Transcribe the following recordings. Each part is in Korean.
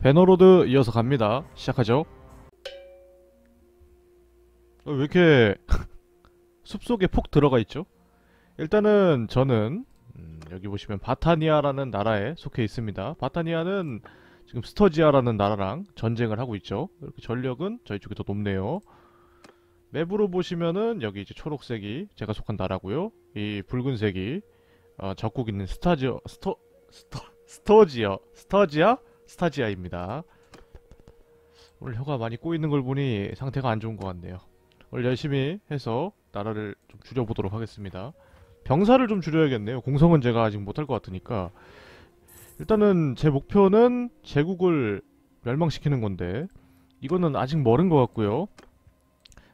배너로드 이어서 갑니다. 시작하죠. 어, 왜 이렇게 숲속에 폭 들어가 있죠? 일단은 저는 음, 여기 보시면 바타니아라는 나라에 속해 있습니다. 바타니아는 지금 스터지아라는 나라랑 전쟁을 하고 있죠. 이렇게 전력은 저희 쪽이 더 높네요. map으로 보시면은 여기 이제 초록색이 제가 속한 나라고요. 이 붉은색이 어, 적국 있는 스타지어 스터 스터 스터지어 스터지아 스타지아입니다. 오늘 혀가 많이 꼬이는 걸 보니 상태가 안 좋은 것 같네요. 오늘 열심히 해서 나라를 좀 줄여보도록 하겠습니다. 병사를 좀 줄여야겠네요. 공성은 제가 아직 못할 것 같으니까. 일단은 제 목표는 제국을 멸망시키는 건데 이거는 아직 멀은 것 같고요.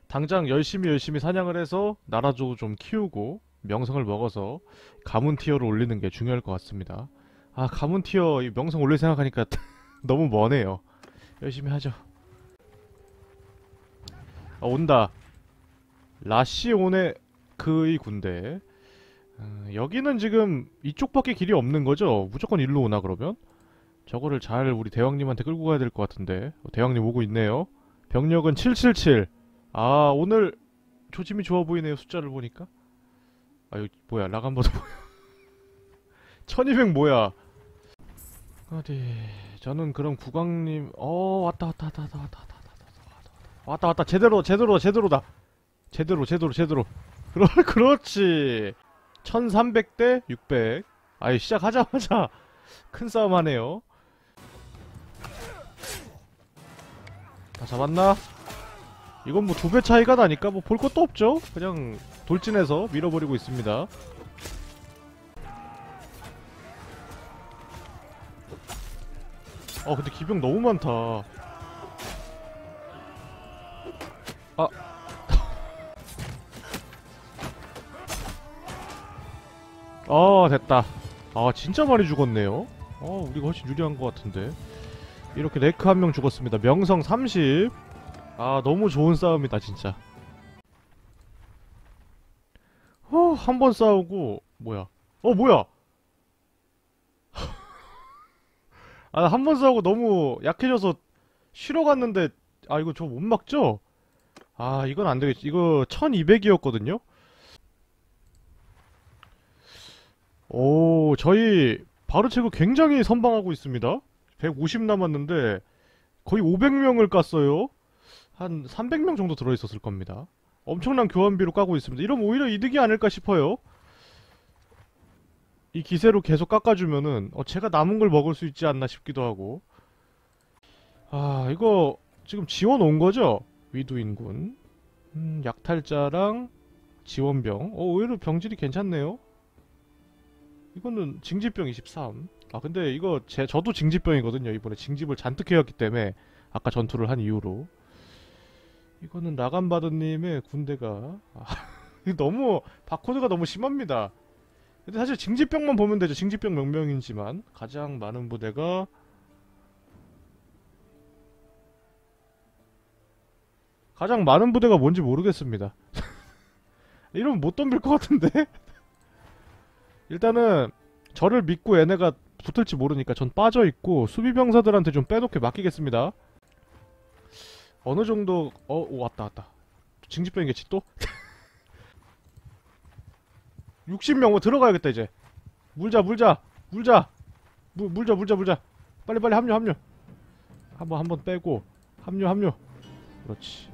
당장 열심히 열심히 사냥을 해서 나라도 좀 키우고 명성을 먹어서 가문 티어를 올리는 게 중요할 것 같습니다. 아 가문 티어 이 명성 올릴 생각하니까 너무 머네요. 열심히 하죠. 아, 온다. 라시온의 그의 군대. 어, 여기는 지금 이쪽밖에 길이 없는 거죠? 무조건 일로 오나 그러면? 저거를 잘 우리 대왕님한테 끌고 가야 될 것 같은데. 어, 대왕님 오고 있네요. 병력은 777. 아 오늘 조짐이 좋아 보이네요. 숫자를 보니까. 아 여기 뭐야 라간버도 뭐야. 1200 뭐야. 어디 저는 그럼 국왕님 어 왔다 왔다 왔다 왔다 왔다 왔다 왔다 왔다 제대로 제대로 제대로다 제대로 제대로 제대로 그러 그렇지 1300대 600 아이 시작하자마자 큰 싸움 하네요 다 잡았나? 이건 뭐 두 배 차이가 나니까 뭐 볼 것도 없죠 그냥 돌진해서 밀어버리고 있습니다 어 근데 기병 너무 많다 아 아, 됐다. 아, 진짜 많이 죽었네요. 어, 우리가 훨씬 유리한 것 같은데. 이렇게 레크 한 명 죽었습니다. 명성 30. 아, 너무 좋은 싸움이다, 진짜. 어, 한 번 싸우고, 뭐야. 어, 뭐야! 아, 한 번 싸우고 너무 약해져서 쉬러 갔는데, 아, 이거 저 못 막죠? 아, 이건 안 되겠지. 이거 1200이었거든요? 오, 저희 바르체고 굉장히 선방하고 있습니다. 150 남았는데 거의 500명을 깠어요. 한 300명 정도 들어있었을 겁니다. 엄청난 교환비로 까고 있습니다. 이러면 오히려 이득이 아닐까 싶어요. 이 기세로 계속 깎아주면은 어, 제가 남은 걸 먹을 수 있지 않나 싶기도 하고 아 이거 지금 지원 온 거죠? 위두인군 음, 약탈자랑 지원병 어 오히려 병질이 괜찮네요 이거는 징집병 23. 아 근데 이거 제 저도 징집병이거든요. 이번에 징집을 잔뜩 해왔기 때문에 아까 전투를 한 이후로 이거는 라간바드님의 군대가 아, 너무 바코드가 너무 심합니다. 근데 사실 징집병만 보면 되죠. 징집병 몇 명인지만 가장 많은 부대가 가장 많은 부대가 뭔지 모르겠습니다. 이러면 못 덤빌 것 같은데? 일단은 저를 믿고 얘네가 붙을지 모르니까 전 빠져있고 수비병사들한테 좀 빼놓게 맡기겠습니다 어느 정도 어 오, 왔다 왔다 징집병이겠지 또? 60명 뭐 들어가야겠다 이제. 물자 물자 물자. 물, 물자 물자 물자. 빨리 빨리 합류 합류. 한번 한번 빼고. 합류 합류. 그렇지.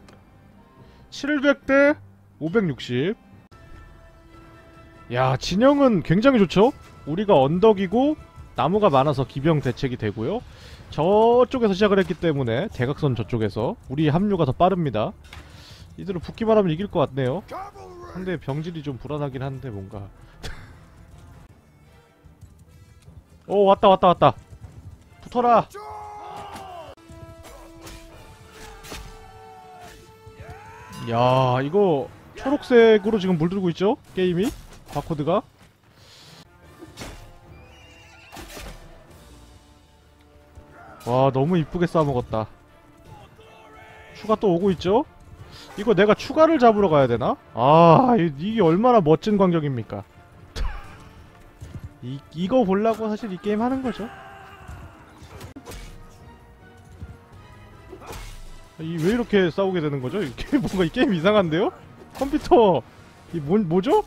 700대 560 야 진영은 굉장히 좋죠? 우리가 언덕이고 나무가 많아서 기병 대책이 되고요. 저쪽에서 시작을 했기 때문에 대각선 저쪽에서 우리 합류가 더 빠릅니다. 이대로 붙기만 하면 이길 것 같네요 근데 병질이 좀 불안하긴 한데 뭔가. 오 왔다 왔다 왔다. 붙어라! 야 이거 초록색으로 지금 물들고 있죠? 게임이? 바코드가? 와 너무 이쁘게 싸먹었다. 추가 또 오고 있죠? 이거 내가 추가를 잡으러 가야 되나? 아 이, 이게 얼마나 멋진 광경입니까 이, 이거 보려고 사실 이 게임 하는 거죠 이 왜 이렇게 싸우게 되는 거죠? 이게 뭔가 이 게임 이상한데요? 컴퓨터 이 뭐, 뭐죠?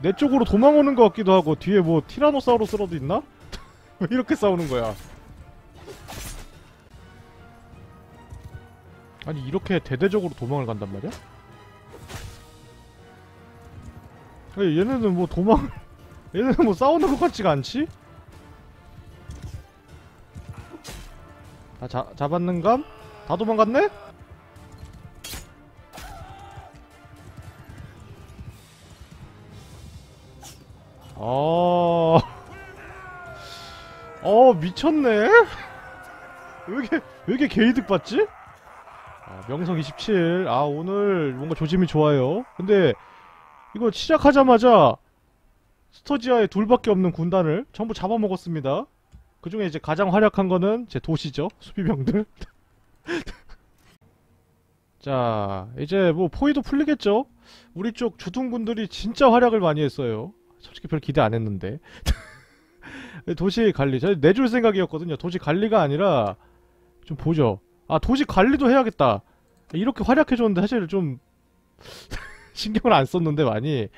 내 쪽으로 도망오는 것 같기도 하고 뒤에 뭐 티라노사우루스라도 있나? 왜 이렇게 싸우는 거야? 아니 이렇게 대대적으로 도망을 간단 말이야? 아니, 얘네는 뭐 도망 얘네는 뭐 싸우는 것 같지가 않지? 다 자, 잡았는감? 다 도망갔네? 어... 어 미쳤네? 왜 이렇게 왜 이렇게 개이득 받지? 아, 명성 27. 아 오늘 뭔가 조짐이 좋아요. 근데 이거 시작하자마자 스터지아에 둘밖에 없는 군단을 전부 잡아먹었습니다. 그 중에 이제 가장 활약한 거는 제 도시죠. 수비병들. 자, 이제 뭐 포위도 풀리겠죠? 우리 쪽 주둔군들이 진짜 활약을 많이 했어요. 솔직히 별 기대 안 했는데. 도시 관리. 저 내줄 생각이었거든요. 도시 관리가 아니라 좀 보죠. 아, 도시 관리도 해야겠다. 이렇게 활약해줬는데 사실 좀 신경을 안 썼는데 많이.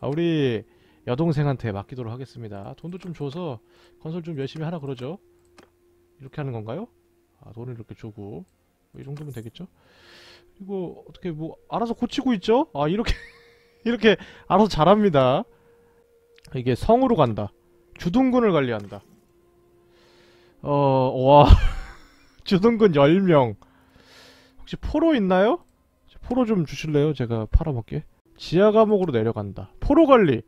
아, 우리 여동생한테 맡기도록 하겠습니다. 돈도 좀 줘서 건설 좀 열심히 하라 그러죠. 이렇게 하는 건가요? 아, 돈을 이렇게 주고 뭐 이 정도면 되겠죠? 그리고 어떻게 뭐 알아서 고치고 있죠? 아 이렇게 이렇게 알아서 잘합니다. 이게 성으로 간다. 주둔군을 관리한다. 어, 와. 주둔군 10명. 혹시 포로 있나요? 포로 좀 주실래요? 제가 팔아먹게. 지하 감옥으로 내려간다. 포로 관리.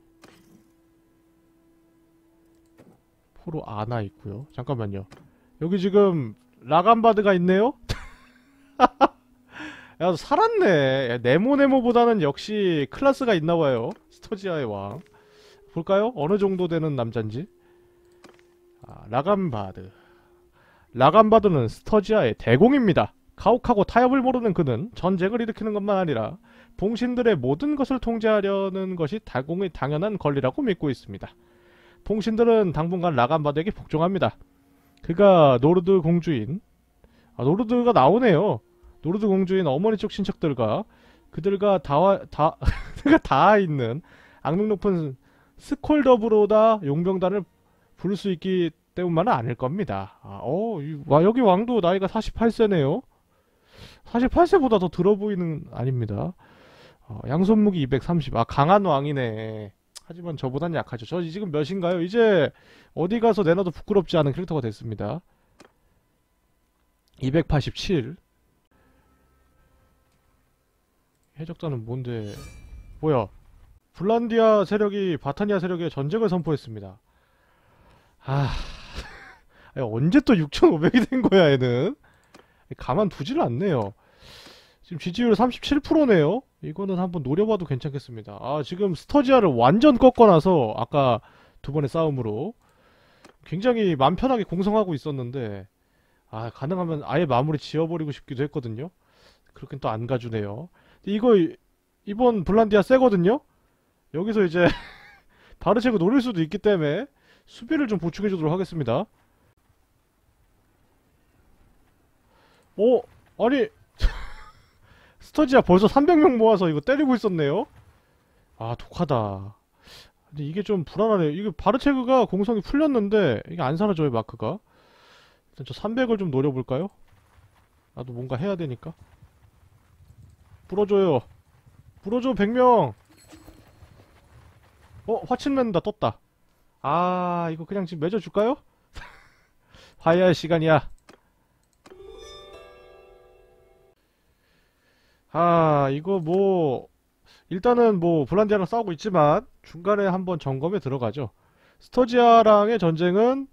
포로 아나 있고요. 잠깐만요. 여기 지금 라간바드가 있네요? 야 살았네. 야, 네모네모보다는 역시 클라스가 있나봐요. 스토지아의 왕. 볼까요? 어느 정도 되는 남잔지. 아, 라간바드. 라간바드는 스터지아의 대공입니다. 가혹하고 타협을 모르는 그는 전쟁을 일으키는 것만 아니라 봉신들의 모든 것을 통제하려는 것이 대공의 당연한 권리라고 믿고 있습니다. 봉신들은 당분간 라간바드에게 복종합니다. 그가 노르드 공주인 아 노르드가 나오네요. 노르드 공주인 어머니 쪽 친척들과 그들과 다와 다 그가 닿아 있는 악명 높은 스콜더브로다 용병단을 부를 수 있기 때문만은 아닐 겁니다. 아, 어, 이, 와, 여기 왕도 나이가 48세네요. 48세보다 더 들어 보이는 아닙니다. 어, 양손 무기 230. 아, 강한 왕이네. 하지만 저보단 약하죠. 저 지금 몇인가요? 이제 어디 가서 내놔도 부끄럽지 않은 캐릭터가 됐습니다. 287. 해적단은 뭔데? 뭐야? 불란디아 세력이 바타니아 세력에 전쟁을 선포했습니다. 아, 언제 또 6,500이 된 거야, 얘는? 가만 두지를 않네요. 지금 지지율 37%네요? 이거는 한번 노려봐도 괜찮겠습니다. 아, 지금 스터지아를 완전 꺾어놔서, 아까 두 번의 싸움으로, 굉장히 맘 편하게 공성하고 있었는데, 아, 가능하면 아예 마무리 지어버리고 싶기도 했거든요? 그렇긴 또 안 가주네요. 이거, 이번 블란디아 세거든요? 여기서 이제, 바르체고 노릴 수도 있기 때문에, 수비를 좀 보충해 주도록 하겠습니다. 오, 아니 스터지야 벌써 300명 모아서 이거 때리고 있었네요. 아 독하다. 근데 이게 좀 불안하네요. 이게 바르체그가 공성이 풀렸는데 이게 안 사라져요 마크가. 일단 저 300을 좀 노려볼까요? 나도 뭔가 해야 되니까. 불어줘요. 불어줘 100명. 어 화친 맺는다 떴다. 아 이거 그냥 지금 맺어줄까요? 화해할 시간이야 아 이거 뭐 일단은 뭐 볼란디아랑 싸우고 있지만 중간에 한번 점검에 들어가죠. 스터지아랑의 전쟁은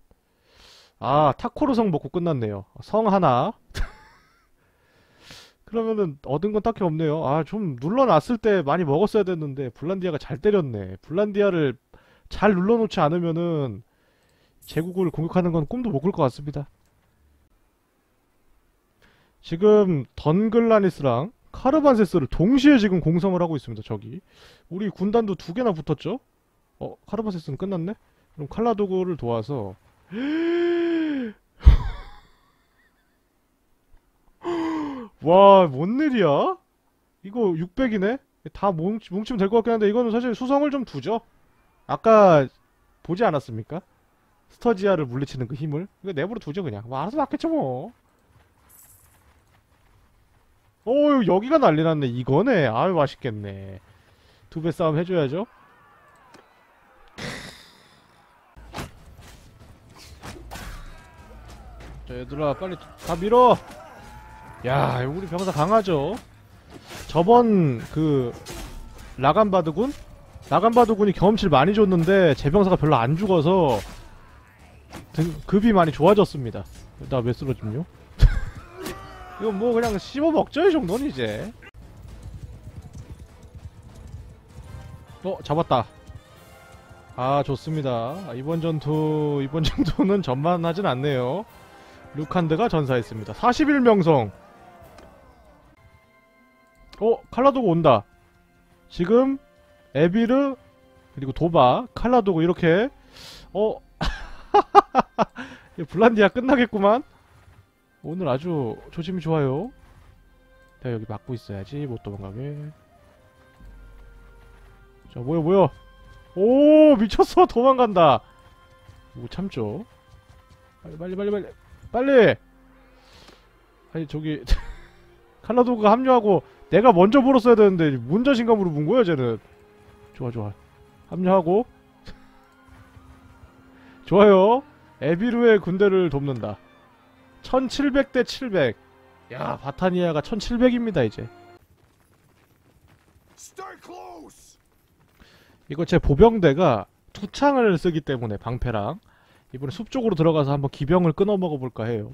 아 타코르 성 먹고 끝났네요. 성 하나. 그러면은 얻은 건 딱히 없네요. 아 좀 눌러놨을 때 많이 먹었어야 됐는데 블란디아가 잘 때렸네. 블란디아를 잘 눌러놓지 않으면은 제국을 공격하는 건 꿈도 못 꿀 것 같습니다. 지금 던글라니스랑 카르반세스를 동시에 지금 공성을 하고 있습니다. 저기 우리 군단도 두 개나 붙었죠? 어 카르반세스는 끝났네? 그럼 칼라도그를 도와서 와, 뭔 일이야? 이거 600이네? 다 뭉, 뭉치면 될 것 같긴 한데, 이거는 사실 수성을 좀 두죠? 아까 보지 않았습니까? 스터지아를 물리치는 그 힘을? 이거 내버려 두죠, 그냥. 뭐, 알아서 낫겠죠, 뭐. 오, 여기가 난리 났네. 이거네. 아유, 맛있겠네. 두 배 싸움 해줘야죠. 자, 얘들아, 빨리 다 밀어! 야, 우리 병사 강하죠? 저번 그 라간바드군? 라간바드군이 경험치를 많이 줬는데 제 병사가 별로 안 죽어서 등, 급이 많이 좋아졌습니다. 나 왜 쓰러짐요? 이거 뭐 그냥 씹어 먹죠 이 정도는 이제. 어 잡았다. 아 좋습니다. 아, 이번 전투 이번 전투는 전만하진 않네요. 루칸드가 전사했습니다. 41명성. 어 칼라도가 온다. 지금 에비르 그리고 도바 칼라도고 이렇게 어 블란디아 끝나겠구만. 오늘 아주 조짐이 좋아요. 내가 여기 막고 있어야지 못 도망가게. 자 뭐야 뭐야. 오 미쳤어 도망간다. 못 참죠. 빨리 빨리 빨리 빨리 빨리. 아니 저기 칼라도가 합류하고 내가 먼저 물었어야 되는데 문자신감으로 문 거야 쟤는. 좋아 좋아. 합류하고 좋아요. 에비루의 군대를 돕는다. 1700대 700. 야, 바타니아가 1700입니다, 이제. 이거 제 보병대가 투창을 쓰기 때문에 방패랑 이번에 숲 쪽으로 들어가서 한번 기병을 끊어 먹어볼까 해요.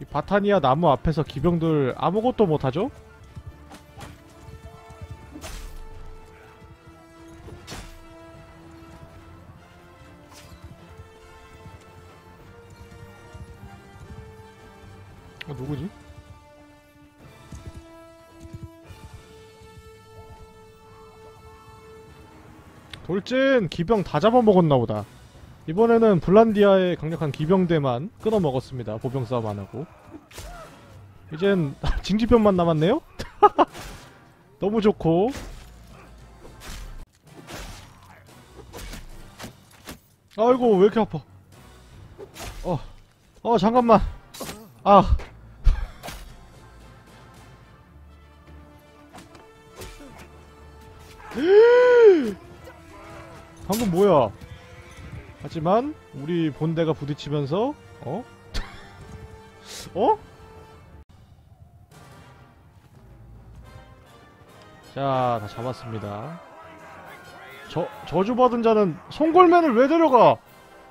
이 바타니아 나무 앞에서 기병들 아무것도 못하죠? 어, 누구지? 돌진 기병 다 잡아먹었나 보다. 이번에는 블란디아의 강력한 기병대만 끊어먹었습니다. 보병 싸움 안 하고. 이젠 징지병만 남았네요? 너무 좋고. 아이고, 왜 이렇게 아파. 어, 어, 잠깐만. 아. 방금 뭐야? 하지만 우리 본대가 부딪히면서 어? 어? 자, 다 잡았습니다. 저 저주받은 자는 송골맨을 왜 데려가?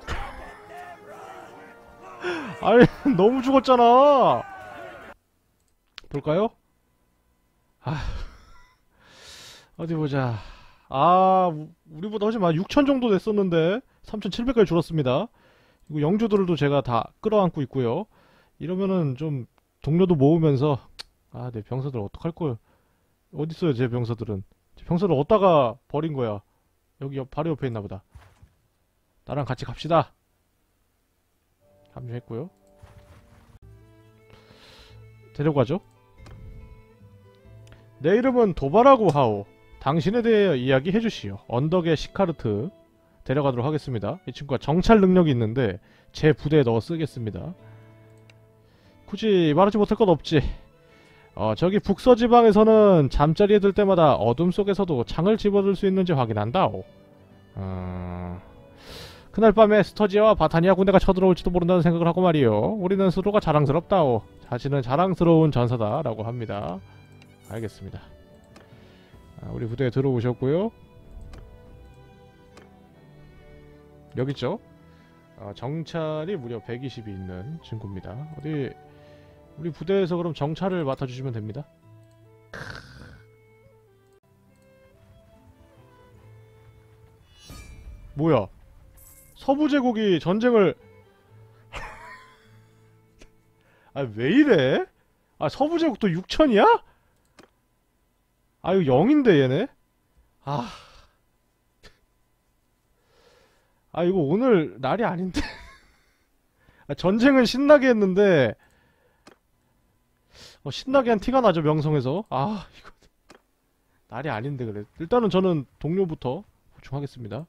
아니, 너무 죽었잖아. 볼까요? 아. 어디 보자. 아, 우- 우리보다 훨씬 많아. 6천 정도 됐었는데 3,700까지 줄었습니다. 그리고 영주들도 제가 다 끌어안고 있고요. 이러면은 좀 동료도 모으면서 아, 내 병사들 어떡할? 어디 있어요, 제 병사들은? 제 병사를 어디다가 버린 거야? 여기 옆, 바로 옆에 있나 보다. 나랑 같이 갑시다. 합류했고요. 데려가죠. 내 이름은 도바라고 하오. 당신에 대해 이야기해 주시오. 언덕의 시카르트 데려가도록 하겠습니다. 이 친구가 정찰 능력이 있는데 제 부대에 넣어 쓰겠습니다. 굳이 말하지 못할 것 없지. 어, 저기 북서 지방에서는 잠자리에 들 때마다 어둠 속에서도 창을 집어들 수 있는지 확인한다오. 어... 그날 밤에 스터지아와 바타니아 군대가 쳐들어올지도 모른다는 생각을 하고 말이요. 우리는 스스로가 자랑스럽다오. 자신은 자랑스러운 전사다라고 합니다. 알겠습니다. 아, 우리 부대에 들어오셨고요. 여기 있죠? 어, 정찰이 무려 120이 있는 친구입니다. 어디 우리 부대에서 그럼 정찰을 맡아주시면 됩니다. 뭐야? 서부 제국이 전쟁을 아 왜 이래? 아 서부 제국도 6천이야? 아 이거 0인데 얘네? 아. 아 이거 오늘 날이 아닌데. 아, 전쟁은 신나게 했는데 어, 신나게 한 티가 나죠 명성에서 아 이거 날이 아닌데 그래 일단은 저는 동료부터 보충하겠습니다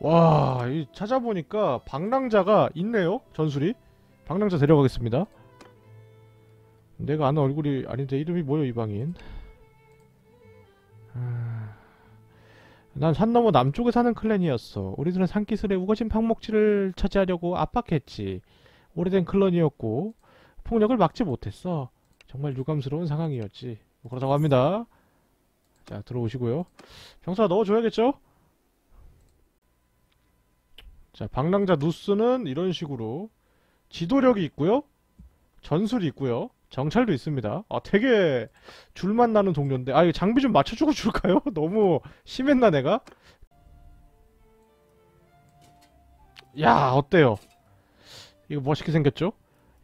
와, 이 찾아보니까 방랑자가 있네요. 전술이. 방랑자 데려가겠습니다. 내가 아는 얼굴이 아닌데 이름이 뭐요, 이방인? 아, 난산 너머 남쪽에 사는 클랜이었어. 우리들은 산기슭에 우거진 방목지를 차지하려고 압박했지. 오래된 클런이었고 폭력을 막지 못했어. 정말 유감스러운 상황이었지. 뭐 그렇다고 합니다. 자, 들어오시고요. 병사 넣어줘야겠죠? 자, 방랑자 누스는 이런 식으로 지도력이 있고요. 전술이 있고요. 정찰도 있습니다. 아, 되게 줄만 나는 동료인데. 아, 이거 장비 좀 맞춰주고 줄까요? 너무 심했나, 내가? 야, 어때요? 이거 멋있게 생겼죠?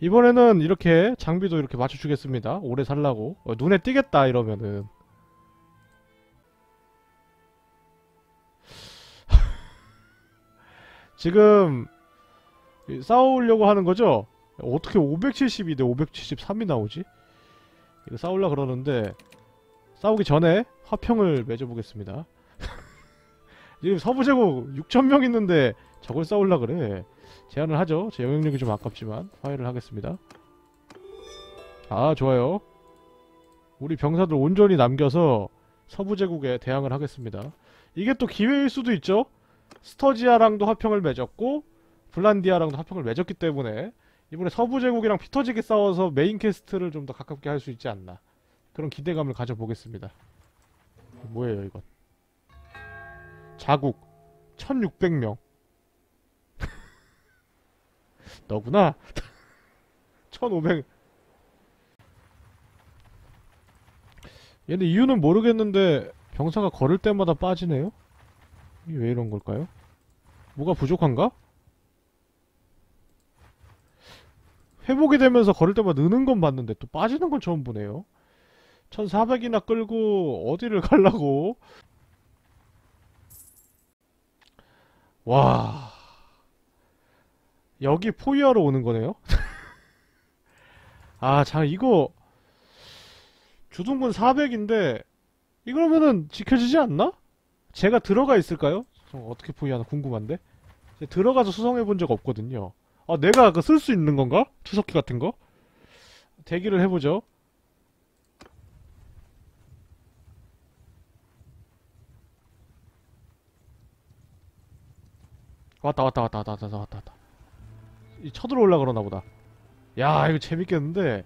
이번에는 이렇게 장비도 이렇게 맞춰주겠습니다. 오래 살라고. 어, 눈에 띄겠다, 이러면은. 지금 이 싸우려고 하는 거죠? 어떻게 572대 573이 나오지? 이거 싸우려 그러는데 싸우기 전에 화평을 맺어보겠습니다. 지금 서부제국 6천명 있는데 저걸 싸우려 그래. 제안을 하죠. 제 영향력이 좀 아깝지만 화해를 하겠습니다. 아 좋아요. 우리 병사들 온전히 남겨서 서부제국에 대항을 하겠습니다. 이게 또 기회일 수도 있죠. 스터지아랑도 화평을 맺었고 블란디아랑도 화평을 맺었기 때문에 이번에 서부 제국이랑 피터지게 싸워서 main quest를 좀 더 가깝게 할 수 있지 않나. 그런 기대감을 가져보겠습니다. 뭐예요 이건? 자국. 1600명. 너구나. 1500 얘네 이유는 모르겠는데 병사가 걸을 때마다 빠지네요? 이게 왜 이런 걸까요? 뭐가 부족한가? 회복이 되면서 걸을 때마다 느는 건 봤는데 또 빠지는 건 처음 보네요. 1400이나 끌고 어디를 가려고? 와. 여기 포위하러 오는 거네요? 아, 자, 이거 주둔군 400인데 이러면은 지켜지지 않나? 제가 들어가 있을까요? 저 어떻게 포위하나 궁금한데? 들어가서 수성해 본 적 없거든요. 아, 내가 그 쓸 수 있는 건가? 투석기 같은 거? 대기를 해보죠. 왔다 왔다 왔다 왔다 왔다 왔다 왔다 이 쳐들어올라 그러나 보다 야 이거 재밌겠는데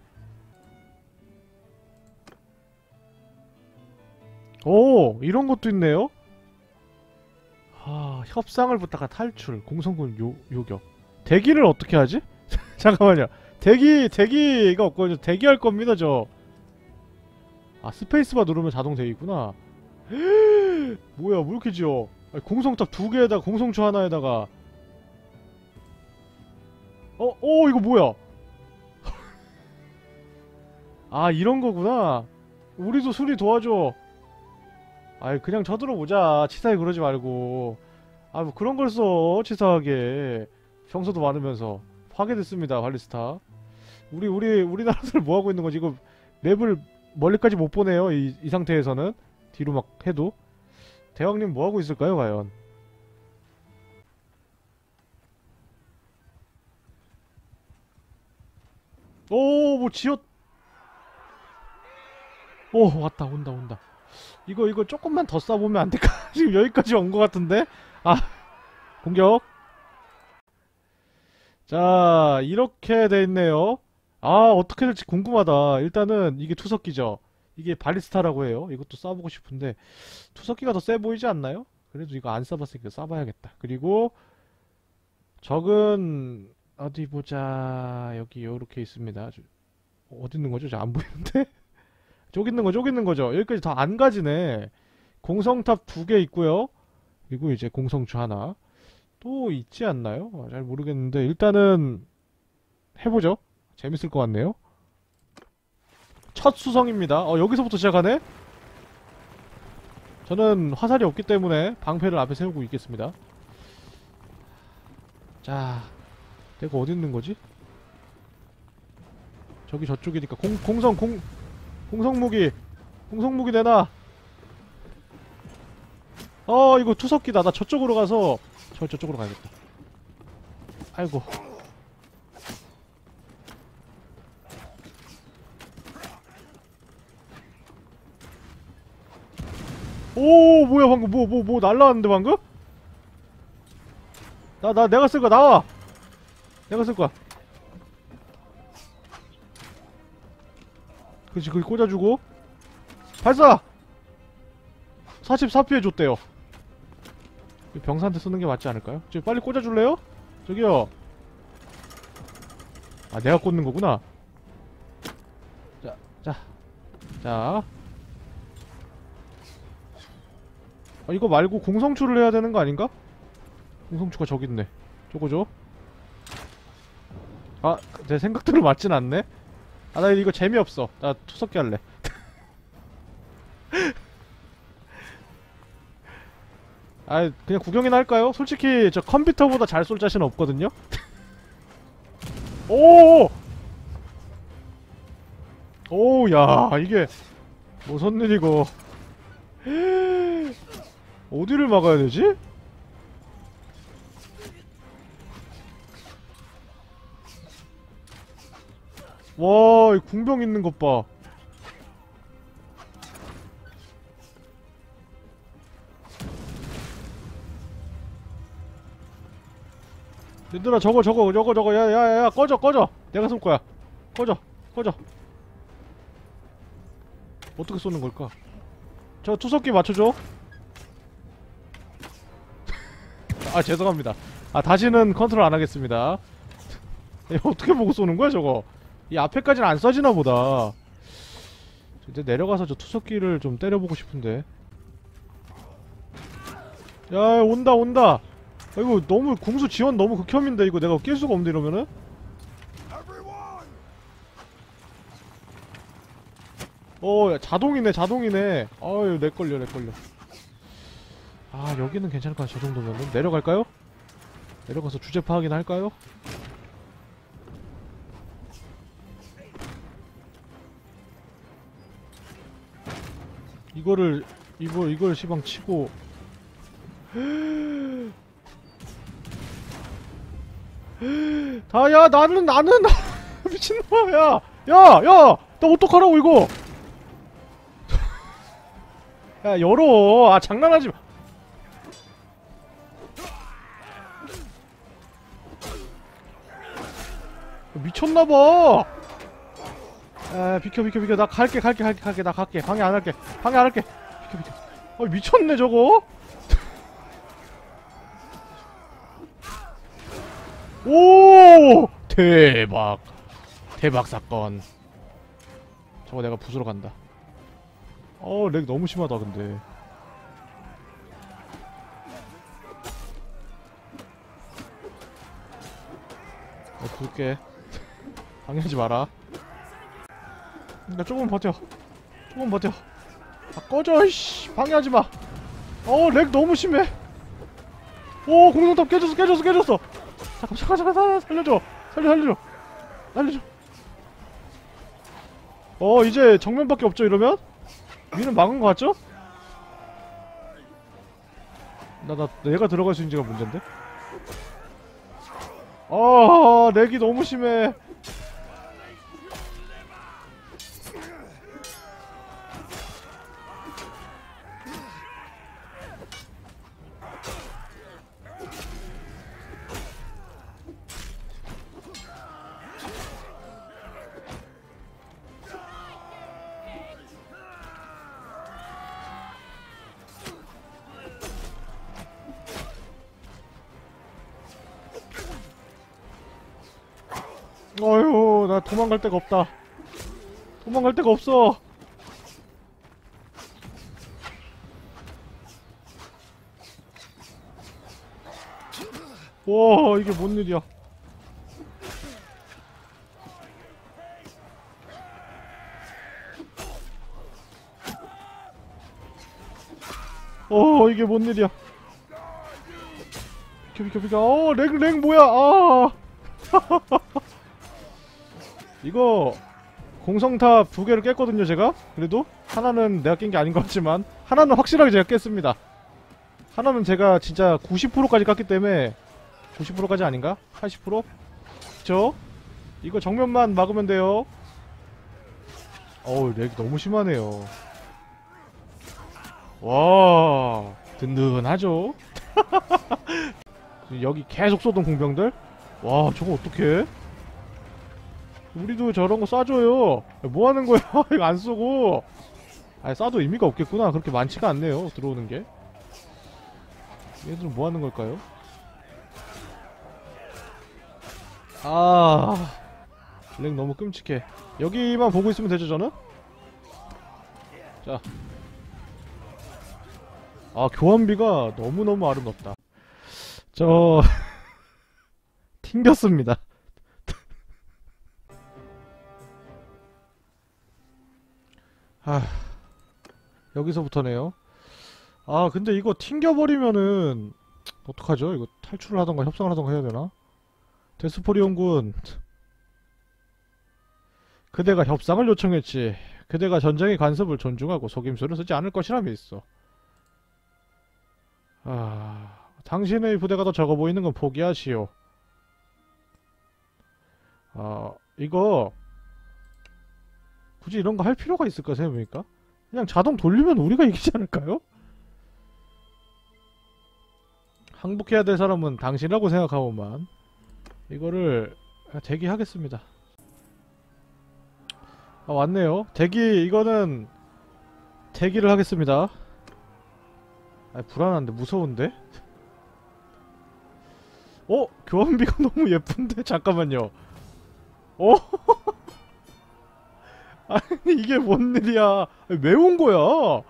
오 이런 것도 있네요 아 협상을 부탁한 탈출 공성군 요, 요격 대기를 어떻게 하지? 잠깐만요. 대기 대기가 없거든요 대기할 겁니다 저. 아 스페이스바 누르면 자동 대기구나. 뭐야 뭐 이렇게 지어? 아니, 공성탑 두 개에다가 공성초 하나에다가. 어? 어 이거 뭐야? 아 이런 거구나. 우리도 수리 도와줘. 아이 그냥 쳐들어보자. 치사하게 그러지 말고. 아 뭐 그런 걸 써 치사하게 평소도 많으면서 파괴됐습니다 발리스타. 우리 우리 우리나라들 뭐하고 있는 거지? 이거 맵을 멀리까지 못 보내요 이, 이 상태에서는. 뒤로 막 해도. 대왕님 뭐하고 있을까요 과연? 오뭐 지었. 오 왔다 온다 온다. 이거 이거 조금만 더 쏴보면 안 될까? 지금 여기까지 온 것 같은데? 아 공격 자 이렇게 돼 있네요. 아 어떻게 될지 궁금하다. 일단은 이게 투석기죠. 이게 발리스타라고 해요. 이것도 쏴보고 싶은데 투석기가 더 세 보이지 않나요? 그래도 이거 안 쏴봤으니까 쏴봐야겠다. 그리고 적은 어디 보자. 여기 요렇게 있습니다. 저- 어디 있는 거죠? 저안 보이는데? 저기 있는 거 저기 있는 거죠. 여기까지 다 안 가지네. 공성탑 두 개 있고요. 그리고 이제 공성주 하나 또 있지 않나요? 아, 잘 모르겠는데 일단은 해보죠 재밌을 것 같네요 첫 수성입니다 어 여기서부터 시작하네 저는 화살이 없기 때문에 방패를 앞에 세우고 있겠습니다 자, 내가 어디 있는 거지? 저기 저쪽이니까 공 공성 공 공성 무기 공성 무기 내놔. 어 이거 투석기다. 나 저쪽으로 가서 저 저쪽으로 가야겠다. 아이고. 오 뭐야 방금 뭐뭐 뭐 날라왔는데 방금? 나 나 내가 쓸 거야 나와. 내가 쓸 거야. 그렇지 거기 꽂아주고 발사! 44피해 줬대요 이 병사한테 쓰는 게 맞지 않을까요? 저기 빨리 꽂아줄래요? 저기요 아 내가 꽂는 거구나 자, 자, 자 아, 이거 말고 공성추를 해야 되는 거 아닌가? 공성추가 저기 있네 저거죠? 아, 내 생각대로 맞진 않네? 아, 나 이거 재미없어. 나 투석기 할래. 아, 그냥 구경이나 할까요? 솔직히 저 컴퓨터보다 잘 쏠 자신 없거든요? 오! 오, 야, 이게 무슨 일이고. 어디를 막아야 되지? 와, 이 궁병 있는 것 봐. 얘들아 저거 저거 저거 저거 야야야 꺼져 꺼져. 내가 쏠 거야. 꺼져 꺼져. 어떻게 쏘는 걸까? 저 투석기 맞춰줘. 아 죄송합니다. 아 다시는 컨트롤 안 하겠습니다. 어떻게 보고 쏘는 거야 저거? 이 앞에까지는 안 쏴지나 보다. 이제 내려가서 저 투석기를 좀 때려보고 싶은데. 야 온다 온다. 아, 이거 너무 궁수 지원 너무 극혐인데 이거 내가 낄 수가 없는데 이러면은? 어 야, 자동이네 자동이네. 아유 렉걸려 렉걸려. 아 여기는 괜찮을 것 같아 저 정도면은. 내려갈까요? 내려가서 주제 파악이나 할까요? 이거를 이거 이걸 시방 치고 다야 나는 나는 미친놈아 야 야 야 나 어떡하라고 이거? 야 열어. 아 장난하지 마. 미쳤나봐. 아 비켜 비켜 비켜. 나 갈게 갈게 갈게 갈게. 나 갈게. 방해 안 할게. 방해 안 할게. 비켜 비켜. 아 미쳤네 저거 오 대박. 대박 사건. 저거 내가 부수러 간다. 어 lag 너무 심하다 근데. 나 부술게. 방해하지 마라. 나 조금 버텨. 조금 버텨. 아 꺼져 이씨. 방해하지 마 어 lag 너무 심해. 오 공룡탑 깨졌어 깨졌어 깨졌어 잠깐 잠깐 잠깐 잠깐 살려줘 살려 살려줘 살려줘. 어 이제 정면밖에 없죠 이러면? 위는 막은 거 같죠? 나 나 내가 들어갈 수 있는지가 문제인데? 아 렉이 너무 심해 나 도망갈 데가 없다. 도망갈 데가 없어. 와 이게 뭔 일이야? 어 이게 뭔 일이야? 비켜 비켜 비켜. 비켜 어 lag lag 뭐야? 아 이거 공성탑 두 개를 깼거든요 제가. 그래도 하나는 내가 깬 게 아닌 것 같지만 하나는 확실하게 제가 깼습니다. 하나는 제가 진짜 90%까지 깠기 때문에 90%까지 아닌가? 80%? 그쵸? 이거 정면만 막으면 돼요. 어우 lag 너무 심하네요. 와 든든하죠? 여기 계속 쏘던 공병들? 와 저거 어떡해 우리도 저런 거 쏴줘요. 뭐 하는 거야? 이거 안 쏘고. 아니 쏴도 의미가 없겠구나. 그렇게 많지가 않네요 들어오는 게. 얘들은 뭐 하는 걸까요? 아렉 너무 끔찍해. 여기만 보고 있으면 되죠 저는? 자. 아 교환비가 너무너무 아름답다. 저 튕겼습니다 아 여기서부터네요. 아 근데 이거 튕겨버리면은 어떡하죠? 이거 탈출을 하던가 협상을 하던가 해야 되나? 데스포리온군 그대가 협상을 요청했지. 그대가 전쟁의 간섭을 존중하고 속임수를 쓰지 않을 것이라며 있어. 아... 당신의 부대가 더 적어 보이는 건 포기하시오. 아... 이거 굳이 이런 거 할 필요가 있을까 생각해보니까 그냥 자동 돌리면 우리가 이기지 않을까요? 항복해야 될 사람은 당신이라고 생각하고만 이거를 대기하겠습니다 아 왔네요 대기 이거는 대기를 하겠습니다 아 불안한데 무서운데? 어? 교환비가 너무 예쁜데? 잠깐만요 어? 아니 이게 뭔 일이야? 왜 온 거야?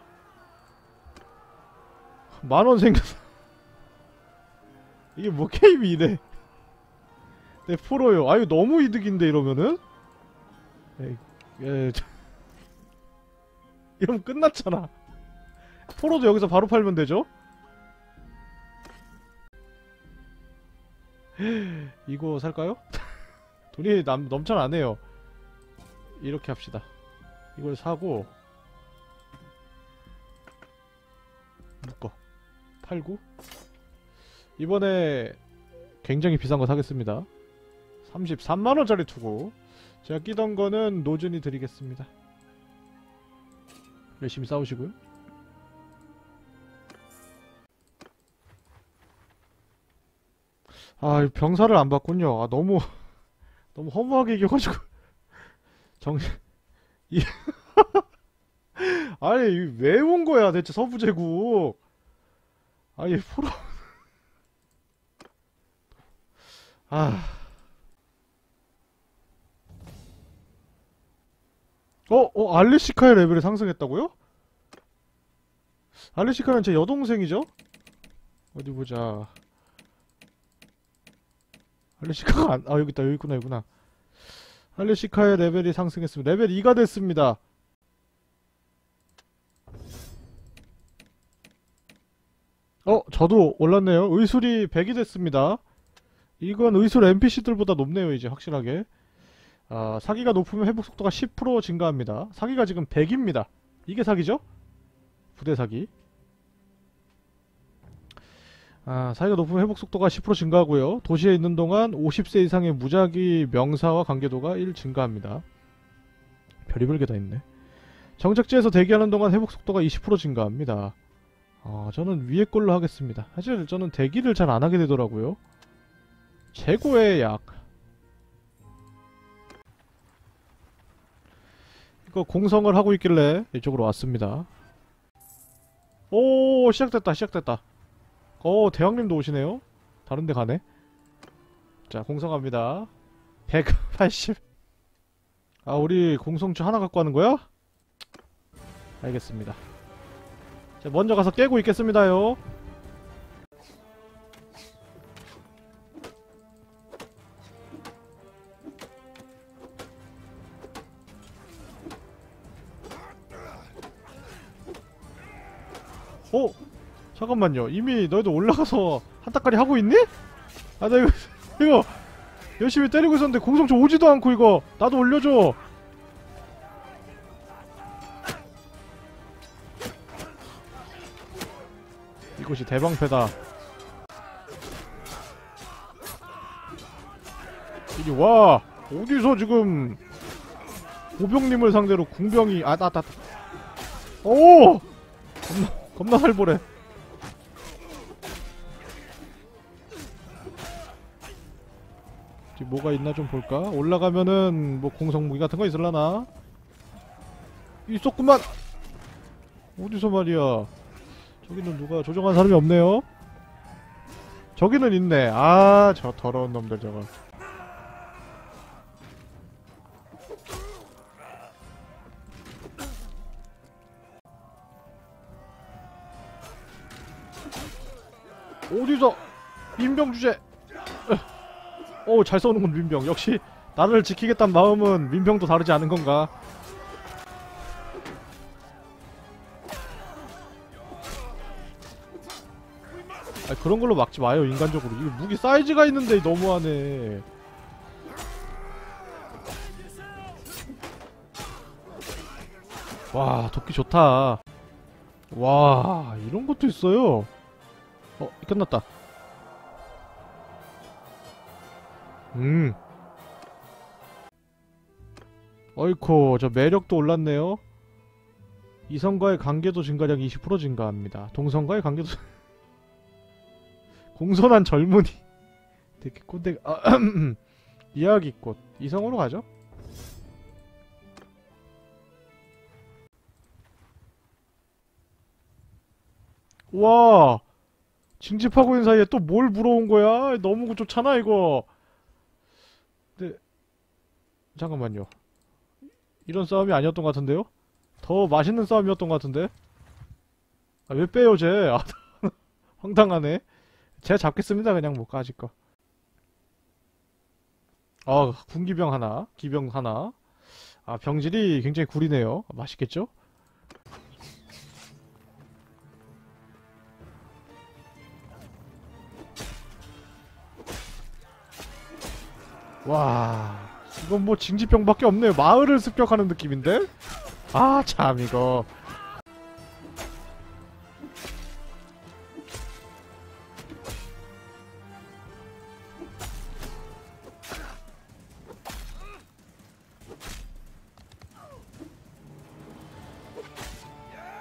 만원 생겼어 이게 뭐 게임이 이래 네 프로요. 아유 너무 이득인데 이러면은? 에이, 예, 저- 이러면 끝났잖아. 프로도 여기서 바로 팔면 되죠? 이거 살까요? 돈이 남, 해요. 이렇게 합시다 이걸 사고 묶어 팔고. 이번에 굉장히 비싼 거 사겠습니다. 33만원짜리 투고 제가 끼던 거는 노준이 드리겠습니다. 열심히 싸우시고요. 아 병사를 안 봤군요. 아 너무 너무 허무하게 이겨가지고. 정신 이 아니 왜 온 거야 대체 서부 제국 아니 프로 아 어? 어? 알리시카의 레벨이 상승했다고요? 알리시카는 제 여동생이죠? 어디 보자 알리시카가 안.. 아 여기 있다 여기 있구나 여기 있구나 알리시카의 레벨이 상승했습니다. 레벨 2가 됐습니다. 어? 저도 올랐네요. 의술이 100이 됐습니다. 이건 의술 NPC들보다 높네요 이제 확실하게. 아, 사기가 높으면 회복 속도가 10% 증가합니다. 사기가 지금 100입니다. 이게 사기죠? 부대 사기 아, 사기가 높으면 회복 속도가 10% 증가하고요. 도시에 있는 동안 50세 이상의 무작위 명사와 관계도가 1 증가합니다. 별의별 게 다 있네. 정착지에서 대기하는 동안 회복 속도가 20% 증가합니다. 아, 저는 위에 걸로 하겠습니다. 사실 저는 대기를 잘 안 하게 되더라고요. 최고의 약. 이거 공성을 하고 있길래 이쪽으로 왔습니다. 오, 시작됐다, 시작됐다. 어 대왕님도 오시네요. 다른데 가네. 자 공성합니다. 180아 우리 공성주 하나 갖고 하는 거야? 알겠습니다. 자 먼저 가서 깨고 있겠습니다요. 어? 잠깐만요. 이미 너희들 올라가서 한타까리 하고 있니? 아 나 이거 이거 열심히 때리고 있었는데 공성초 오지도 않고 이거 나도 올려줘. 이것이 대방패다. 이리 와 어디서 지금 보병님을 상대로 궁병이 아따따 오! 겁나 겁나 살벌해 뭐가 있나 좀 볼까? 올라가면은 뭐 공성무기 같은 거 있을라나? 있었구만! 어디서 말이야? 저기는 누가 조정한 사람이 없네요. 저기는 있네. 아 저 더러운 놈들 저거. 어디서? 민병 주제 오 잘 쏘는군 민병. 역시 나를 지키겠다는 마음은 민병도 다르지 않은 건가? 아 그런 걸로 막지 마요 인간적으로. 이거 무기 사이즈가 있는데 너무하네. 와 도끼 좋다. 와 이런 것도 있어요. 어 끝났다 음. 어이코 저 매력도 올랐네요. 이성과의 관계도 증가량 20% 증가합니다. 동성과의 관계도 공손한 젊은이. 되게 꼰대 아, 이야기꽃 이성으로 가죠? 와! 징집하고 있는 사이에 또 뭘 물어온 거야? 너무 좋잖아 이거 잠깐만요 이런 싸움이 아니었던 것 같은데요 더 맛있는 싸움이었던 것 같은데 아, 왜 빼요 쟤 아, 황당하네 제가 잡겠습니다 그냥 뭐 까짓 거. 아 군기병 하나, 기병 하나. 아 병질이 굉장히 구리네요. 맛있겠죠? 와 이건 뭐 징지병밖에 없네요. 마을을 습격하는 느낌인데? 아 참 이거.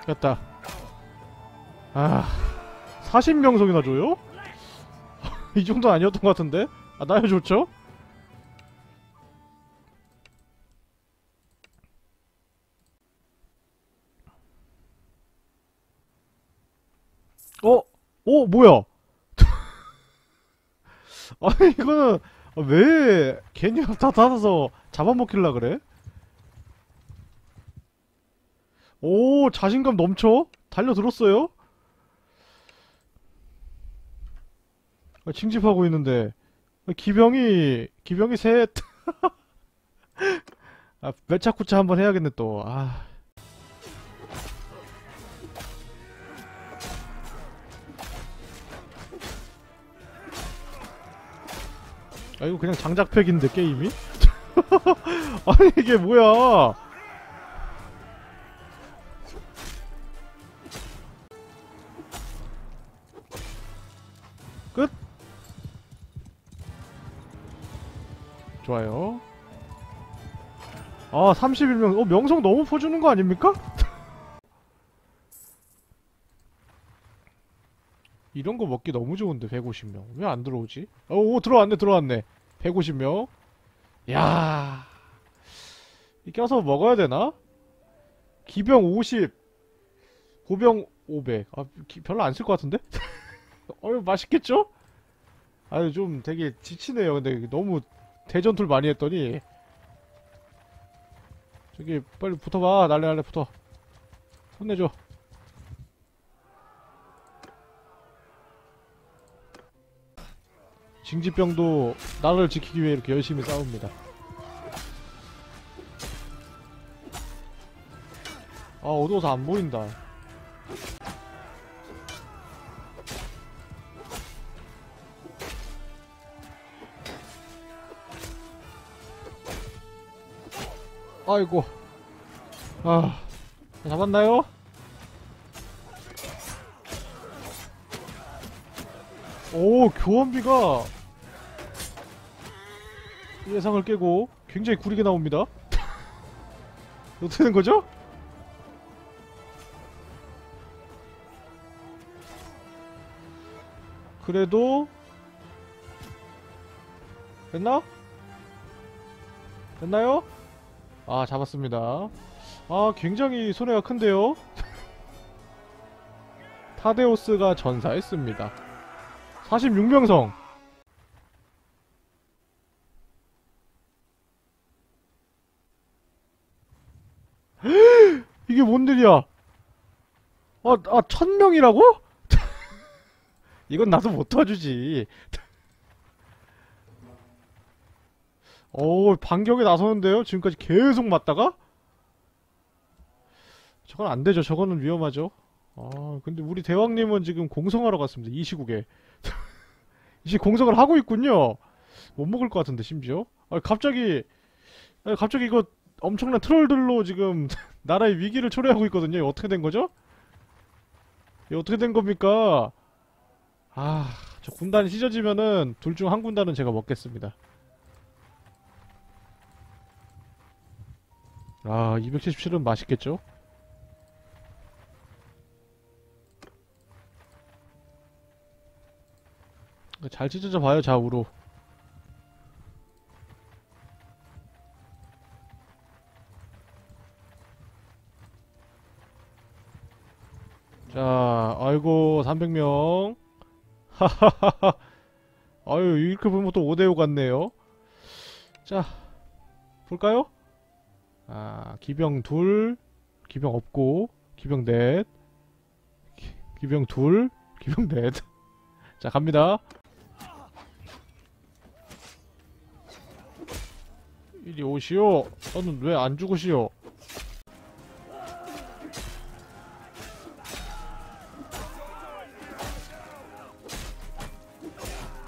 됐다. 아, 40명석이나 줘요? 이 정도 아니었던 것 같은데? 아, 나야 좋죠? 뭐야? 아니, 이거는, 왜, 괜히 다 닫아서 잡아먹힐라 그래? 오 자신감 넘쳐 달려들었어요 아, 징집하고 있는데 아, 기병이 기병이 셋 아, 매차쿠차 한번 해야겠네 또 아. 아 이거 그냥 장작팩인데 게임이? 아니 이게 뭐야 끝. 좋아요. 아, 31명. 어, 명성 너무 퍼주는 거 아닙니까? 이런 거 먹기 너무 좋은데, 150명. 왜 안 들어오지? 어, 오, 들어왔네, 들어왔네. 150명. 야이 껴서 먹어야 되나? 기병 50. 고병 500. 아, 기, 별로 안 쓸 것 같은데? 어유 맛있겠죠? 아유 좀 되게 지치네요. 근데 너무 대전투를 많이 했더니 저기 빨리 붙어봐. 날래 날래 붙어. 혼내줘. 징지병도 나라를 지키기 위해 이렇게 열심히 싸웁니다. 아 어두워서 안 보인다. 아이고 아 잡았나요? 오 교환비가 예상을 깨고 굉장히 구리게 나옵니다. 어떻게 된 거죠? 그래도 됐나? 됐나요? 아 잡았습니다 아 굉장히 손해가 큰데요 타데오스가 전사했습니다 46명성 이게 뭔 일이야 아, 아 천 명이라고? 이건 나도 못 도와주지 오 반격에 나서는데요? 지금까지 계속 맞다가? 저건 안 되죠. 저거는 위험하죠. 아, 근데 우리 대왕님은 지금 공성하러 갔습니다. 이 시국에. 이제 공성을 하고 있군요. 못 먹을 것 같은데, 심지어. 아, 갑자기, 아, 갑자기 이거 엄청난 트롤들로 지금 나라의 위기를 초래하고 있거든요. 이거 어떻게 된 거죠? 이거 어떻게 된 겁니까? 아, 저 군단이 찢어지면은 둘 중 한 군단은 제가 먹겠습니다. 아, 277은 맛있겠죠? 잘 찢어져 봐요, 좌우로. 자, 아이고, 300명. 하하하하. 아유, 이렇게 보면 또 5대5 같네요. 자, 볼까요? 아, 기병 둘, 기병 없고, 기병 넷, 기, 기병 둘, 기병 넷. 자, 갑니다. 이리 오시오. 너는 왜 안 죽으시오?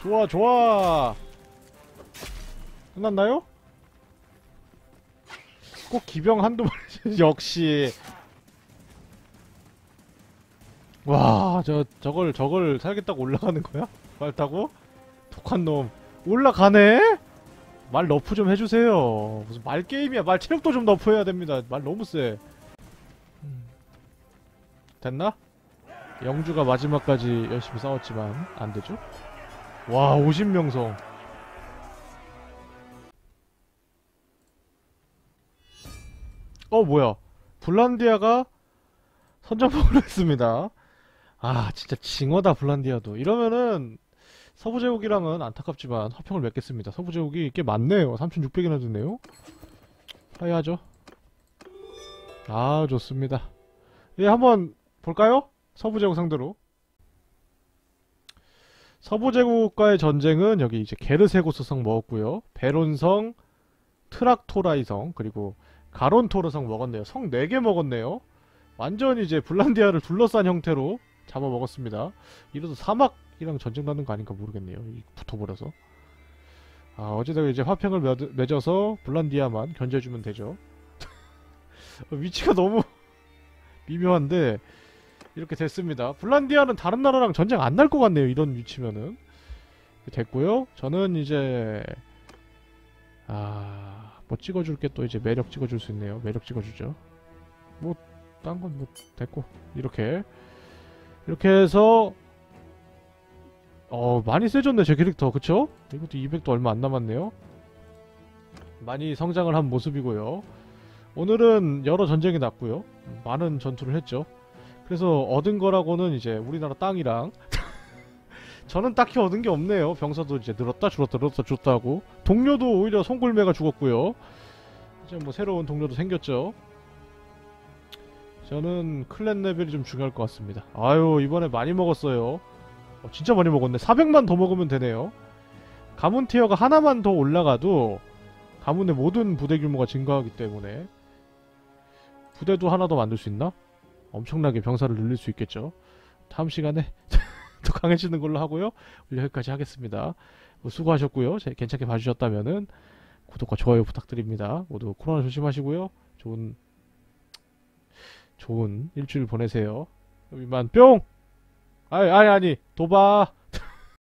좋아, 좋아. 끝났나요? 꼭 기병 한두 번 역시 와 저 저걸 저걸 살겠다고 올라가는 거야? 말 타고 독한 놈 올라가네? 말 너프 좀 해주세요 무슨 말 게임이야 말 체력도 좀 너프해야 됩니다 말 너무 세 음. 됐나? 영주가 마지막까지 열심히 싸웠지만 안되죠? 와 50명성. 어 뭐야. 블란디아가 선전포고를 했습니다. 아 진짜 징어다 블란디아도. 이러면은 서부제국이랑은 안타깝지만 화평을 맺겠습니다. 서부제국이 꽤 많네요. 3600이나 되네요. 화해하죠. 아 좋습니다. 예 한번 볼까요? 서부제국 상대로 서부 제국과의 전쟁은 여기 이제 게르세고스성 먹었고요 베론성 트락토라이성 그리고 가론토르성 먹었네요. 성 4개 먹었네요. 완전 이제 블란디아를 둘러싼 형태로 잡아먹었습니다. 이래서 사막이랑 전쟁 나는 거 아닌가 모르겠네요. 붙어버려서. 아, 어찌되건 이제 화평을 맺, 맺어서 블란디아만 견제해주면 되죠. 위치가 너무 미묘한데 이렇게 됐습니다. 블란디아는 다른 나라랑 전쟁 안 날 것 같네요. 이런 위치면은. 됐고요. 저는 이제 아... 뭐 찍어줄 게 또 이제 매력 찍어줄 수 있네요. 매력 찍어주죠. 뭐 딴 건 뭐 됐고 이렇게 이렇게 해서 어 많이 세졌네 제 캐릭터 그쵸? 이것도 200도 얼마 안 남았네요. 많이 성장을 한 모습이고요. 오늘은 여러 전쟁이 났고요. 많은 전투를 했죠. 그래서 얻은 거라고는 이제 우리나라 땅이랑 저는 딱히 얻은 게 없네요. 병사도 이제 늘었다 줄었다 늘었다 줄었다 하고 동료도 오히려 송골매가 죽었고요. 이제 뭐 새로운 동료도 생겼죠. 저는 클랜 레벨이 좀 중요할 것 같습니다. 아유 이번에 많이 먹었어요. 어, 진짜 많이 먹었네. 400만 더 먹으면 되네요. 가문 티어가 하나만 더 올라가도 가문의 모든 부대 규모가 증가하기 때문에 부대도 하나 더 만들 수 있나? 엄청나게 병사를 늘릴 수 있겠죠. 다음 시간에 더 강해지는 걸로 하고요. 오늘 여기까지 하겠습니다. 뭐 수고하셨고요. 괜찮게 봐주셨다면 구독과 좋아요 부탁드립니다. 모두 코로나 조심하시고요. 좋은 좋은 일주일 보내세요. 이만 뿅! 아니 아니 아니 도바